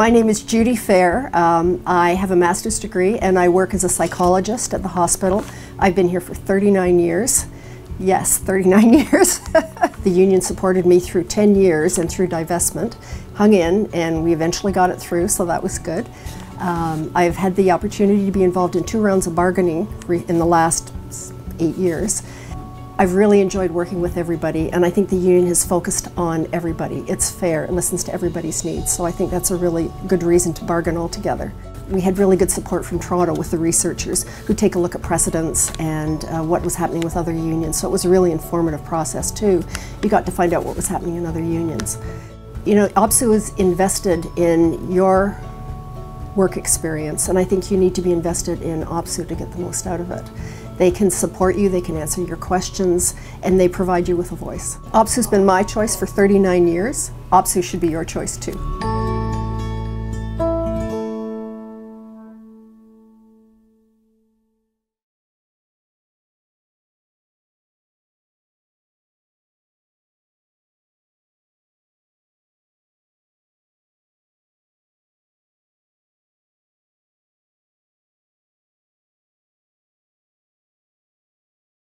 My name is Judy Fair. Um, I have a master's degree and I work as a psychologist at the hospital. I've been here for 39 years. Yes, 39 years. the union supported me through 10 years and through divestment, hung in, and we eventually got it through, so that was good. Um, I've had the opportunity to be involved in two rounds of bargaining in the last eight years. I've really enjoyed working with everybody, and I think the union has focused on everybody. It's fair, it listens to everybody's needs, so I think that's a really good reason to bargain all together. We had really good support from Toronto with the researchers who take a look at precedents and uh, what was happening with other unions, so it was a really informative process too. You got to find out what was happening in other unions. You know, OPSEU is invested in your work experience, and I think you need to be invested in OPSEU to get the most out of it. They can support you, they can answer your questions, and they provide you with a voice. OPSEU's been my choice for 39 years. OPSEU should be your choice too.